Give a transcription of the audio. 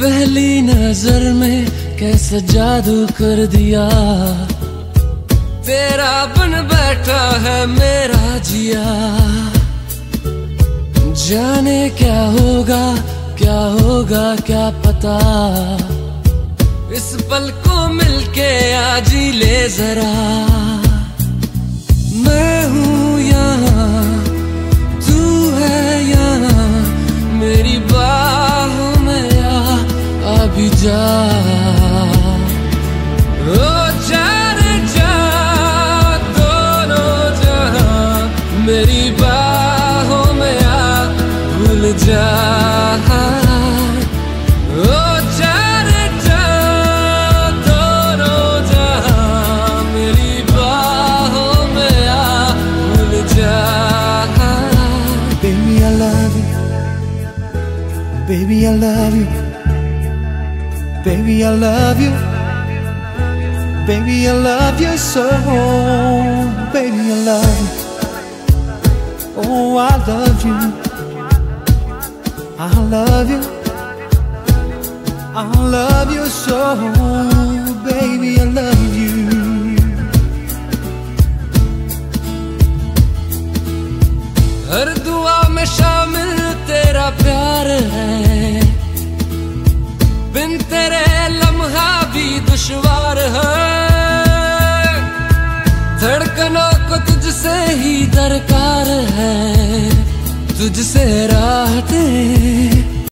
पहली नज़र में कैसे जादू कर दिया? तेरा बन बैठा है मेरा जिया। जाने क्या होगा क्या होगा, क्या पता? इस पल को मिलके आज ले जरा। अभी जा ओ जाने जा दोनों जहाँ मेरी बाहों में आ भूल जा ओ जाने जा दोनों मेरी बाहों में आ भूल जा Baby, I love. Baby, I love you. Baby, I love you. Baby, I love you so. Baby, I love you. Oh, I love you. I love you. I love you so. Baby, I love you. हर दुआ में शामिल बिन तेरे लम्हा भी दुश्वार है। धड़कनों को तुझसे ही दरकार है तुझसे राहतें।